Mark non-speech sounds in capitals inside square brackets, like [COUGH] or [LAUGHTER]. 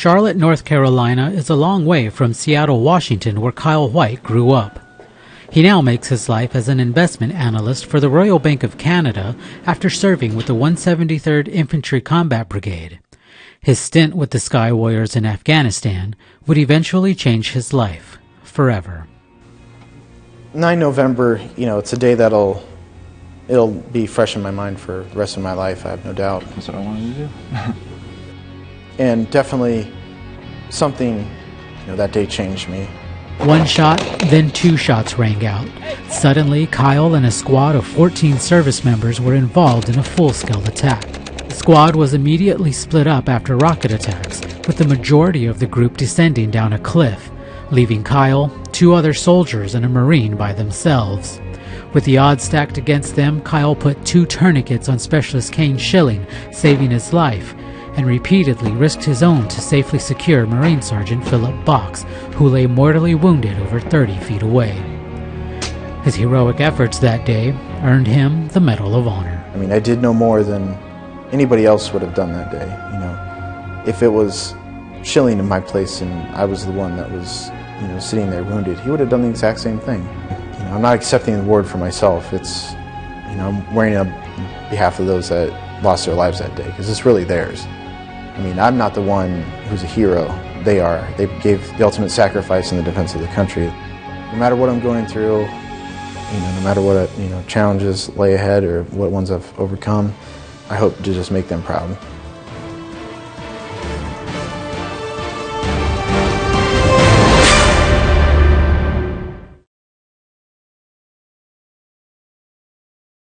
Charlotte, North Carolina is a long way from Seattle, Washington, where Kyle White grew up. He now makes his life as an investment analyst for the Royal Bank of Canada after serving with the 173rd Infantry Combat Brigade. His stint with the Sky Warriors in Afghanistan would eventually change his life forever. 9 November, you know, it's a day that'll it'll be fresh in my mind for the rest of my life, I have no doubt. That's what I wanted to do. [LAUGHS] and definitely something, you know, that day changed me. One shot, then two shots rang out. Suddenly, Kyle and a squad of 14 service members were involved in a full-scale attack. The squad was immediately split up after rocket attacks, with the majority of the group descending down a cliff, leaving Kyle, two other soldiers, and a Marine by themselves. With the odds stacked against them, Kyle put two tourniquets on Specialist Kain Schilling, saving his life, and repeatedly risked his own to safely secure Marine Sergeant Phillip Bocks, who lay mortally wounded over 30 feet away. His heroic efforts that day earned him the Medal of Honor. I mean, I did no more than anybody else would have done that day. You know, if it was Schilling in my place and I was the one that was, you know, sitting there wounded, he would have done the exact same thing. You know, I'm not accepting the award for myself. It's, you know, I'm wearing it on behalf of those that lost their lives that day because it's really theirs. I mean, I'm not the one who's a hero. They are. They gave the ultimate sacrifice in the defense of the country. No matter what I'm going through, you know, no matter what you know challenges lay ahead or what ones I've overcome, I hope to just make them proud.